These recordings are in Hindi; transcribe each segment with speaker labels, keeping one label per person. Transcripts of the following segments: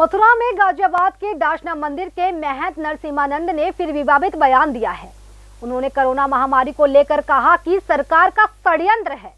Speaker 1: मथुरा में गाजियाबाद के डाशना मंदिर के महंत नरसिम्हानंद ने फिर विवादित बयान दिया है। उन्होंने कोरोना महामारी को लेकर कहा कि सरकार का षड्यंत्र है।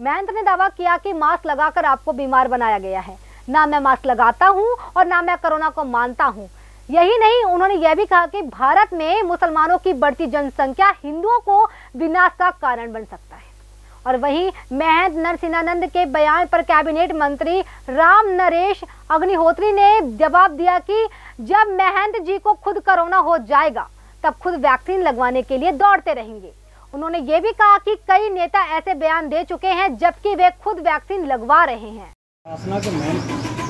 Speaker 1: महंत ने दावा किया कि मास्क लगाकर आपको बीमार बनाया गया है। ना मैं मास्क लगाता हूँ और ना मैं कोरोना को मानता हूँ। यही नहीं, उन्होंने यह भी कहा कि भारत में मुसलमानों की बढ़ती जनसंख्या हिंदुओं को विनाश का कारण बन सकता है। और वहीं महंत नरसिंहानंद के बयान पर कैबिनेट मंत्री राम नरेश अग्निहोत्री ने जवाब दिया कि जब महंत जी को खुद कोरोना हो जाएगा तब खुद वैक्सीन लगवाने के लिए दौड़ते रहेंगे। उन्होंने ये भी कहा कि कई नेता ऐसे बयान दे चुके हैं जबकि वे खुद वैक्सीन लगवा रहे हैं।
Speaker 2: शासना के मैन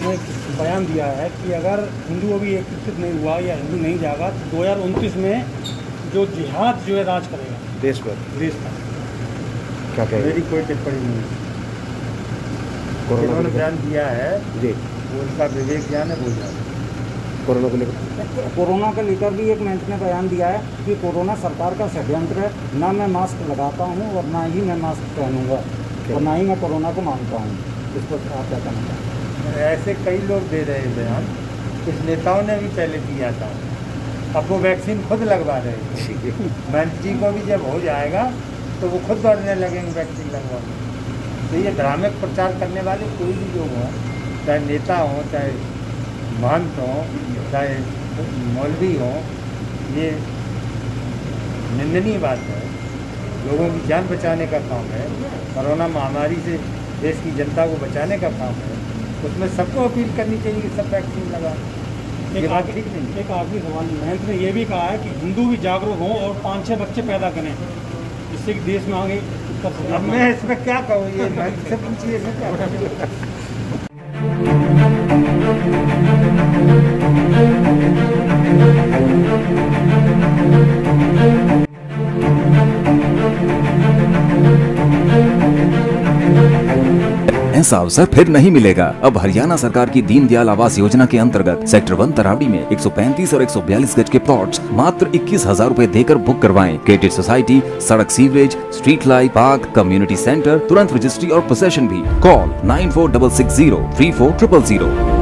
Speaker 2: ने बयान दिया है कि अगर हिंदू अभी एकत्रित नहीं हुआ या हिंदू नहीं जाएगा तो दो में जो जिहाद जो है राज करेगा।
Speaker 3: देश पर?
Speaker 2: देश का
Speaker 3: क्या कहेंगे?
Speaker 4: मेरी कोई टिप्पणी नहीं है।
Speaker 3: कोरोना
Speaker 4: उन्होंने बयान दिया है
Speaker 3: जी।
Speaker 4: उनका विवेक ज्ञान है बोल जाए।
Speaker 3: कोरोना को लेकर।
Speaker 5: कोरोना को लेकर भी एक मंच ने बयान दिया है कि कोरोना सरकार का षड्यंत्र है। ना मैं मास्क लगाता हूँ और ना ही मैं मास्क पहनूँगा और ना ही मैं कोरोना को मानता हूँ। इस पर आप क्या कहना चाहते
Speaker 4: ऐसे कई लोग दे रहे हैं बयान। कुछ नेताओं ने भी पहले दिया था। अब वो वैक्सीन खुद लगवा रहे हैं। मंत्री जी को भी जब हो जाएगा तो वो खुद दौड़ने लगेंगे वैक्सीन लगवाने। तो ये भ्रामक प्रचार करने वाले कोई भी लोग हों चाहे नेता हों चाहे महंत हो चाहे मौलवी हों ये निंदनीय बात है। लोगों की जान बचाने का काम है कोरोना महामारी से देश की जनता को बचाने का काम है। उसमें सबको अपील करनी चाहिए कि सब वैक्सीन लगाएँ। ये
Speaker 2: एक
Speaker 4: बात
Speaker 2: आखिरी
Speaker 4: ठीक नहीं
Speaker 2: एक आखिरी सवाल महंत ने यह भी कहा है कि हिंदू भी जागरूक हों और पाँच छः बच्चे पैदा करें जिससे कि देश में आगे
Speaker 4: मैं इसमें क्या कहूँ? ये महंत से पूछिए?
Speaker 6: ऐसा अवसर फिर नहीं मिलेगा। अब हरियाणा सरकार की दीनदयाल आवास योजना के अंतर्गत सेक्टर वन तरावड़ी में 135 और 142 गज के प्लॉट्स मात्र इक्कीस हज़ार रूपए देकर बुक करवाएँ। क्रेडिट सोसाइटी सड़क sewerage street light park community centre तुरंत रजिस्ट्री और प्रोसेशन भी। Call nine four double six zero three four triple zero